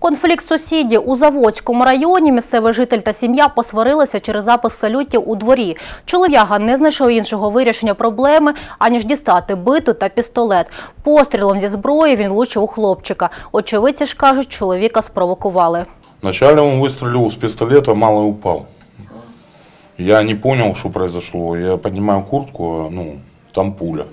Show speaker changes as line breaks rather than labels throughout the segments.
Конфлікт сусідів у Заводському районі. Місцевий житель та сім'я посварилися через запис салютів у дворі. Чолов'яга не знайшов іншого вирішення проблеми, аніж дістати биту та пістолет. Пострілом зі зброї він влучив у хлопчика. Очевидці ж кажуть, чоловіка спровокували.
Вначале он выстрелил с пистолета, малый упал. Я не понял, что произошло. Я поднимаю куртку, ну, там пуля.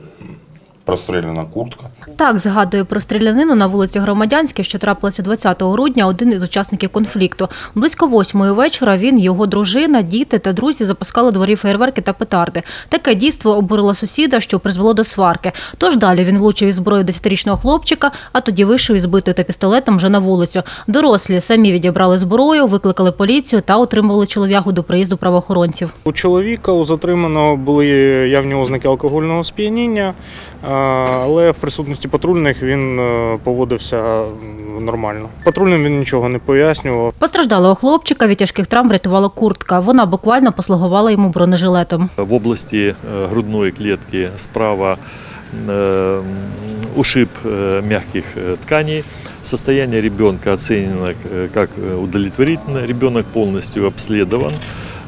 Прострелена куртка.
Так згадує про стрілянину на вулиці Громадянській, що трапилася 20 грудня, один із учасників конфлікту. Близько восьмої вечора він, його дружина, діти та друзі запускали дворі фейерверки та петарди. Таке дійство обурило сусіда, що призвело до сварки. Тож далі він влучив із зброю 10-річного хлопчика, а тоді вийшов із битою та пістолетом вже на вулицю. Дорослі самі відібрали зброю, викликали поліцію та отримували чолов'ягу до приїзду правоохоронців.
У чоловіка у затриманого були явні ознаки алкогольного сп'яніння, а, але в присутності патрульних він е, поводився м, нормально. Патрульним він нічого не пояснював.
Постраждалого хлопчика від тяжких травм врятувала куртка. Вона буквально послугувала йому бронежилетом.
В области э, грудной клетки справа э, ушиб э, мягких э, тканей. Состояние ребенка оценено э, как э, удовлетворительно. Ребенок полностью обследован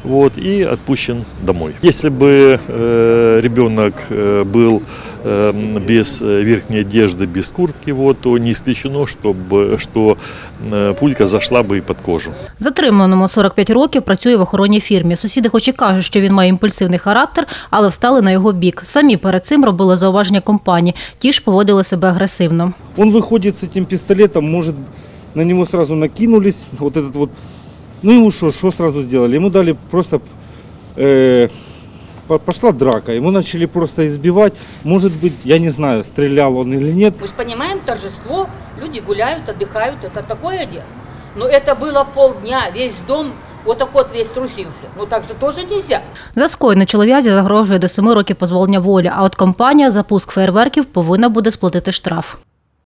вот, и отпущен домой. Если бы э, ребенок э, был э, без э, верхней одежды, без куртки, вот, то не исключено, чтобы, что э, пулька зашла бы и под кожу.
Затриманому 45 років працює в охоронній фірмі. Сусіди хоч і кажуть, що він має імпульсивний характер, але встали на його бік. Самі перед цим робили зауваження компанії. Ті ж поводили себе агресивно.
Он выходит с этим пистолетом, может, на него сразу накинулись, вот этот вот, ну ему что, что сразу сделали? Ему дали просто, э, по- пошла драка, ему начали просто избивать, может быть, я не знаю, стрелял он или нет,
Мы же понимаем торжество, люди гуляют, отдыхают, это такое дело. Но это было полдня, весь дом вот так вот весь трусился. Ну так же тоже нельзя.
За скоєне чолов'язі загрожує до 7 років позбавлення волі, а от компанія за пуск фейерверків повинна буде сплатити штраф.